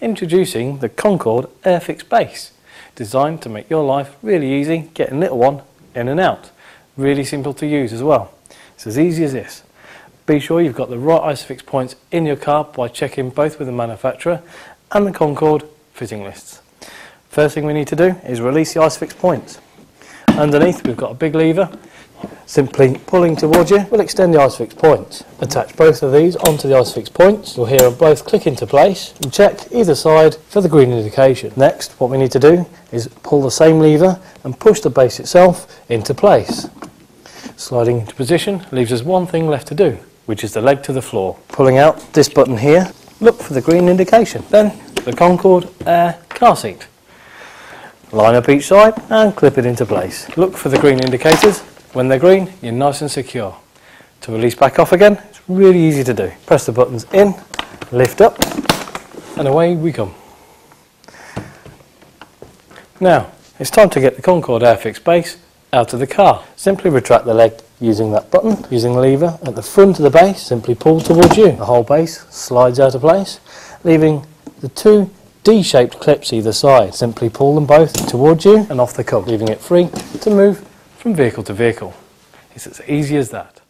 introducing the Concord Airfix base, designed to make your life really easy getting little one in and out. Really simple to use as well. It's as easy as this. Be sure you've got the right ISOFIX points in your car by checking both with the manufacturer and the Concord fitting lists. First thing we need to do is release the ISOFIX points. Underneath we've got a big lever Simply pulling towards you we'll extend the ISOFIX points. Attach both of these onto the ISOFIX points. You'll hear them both click into place and check either side for the green indication. Next, what we need to do is pull the same lever and push the base itself into place. Sliding into position leaves us one thing left to do, which is the leg to the floor. Pulling out this button here, look for the green indication. Then the Concord Air car seat. Line up each side and clip it into place. Look for the green indicators when they're green, you're nice and secure. To release back off again, it's really easy to do. Press the buttons in, lift up, and away we come. Now, it's time to get the Concord Airfix base out of the car. Simply retract the leg using that button, using the lever at the front of the base, simply pull towards you. The whole base slides out of place, leaving the two D-shaped clips either side. Simply pull them both towards you and off the come, leaving it free to move from vehicle to vehicle. It's as easy as that.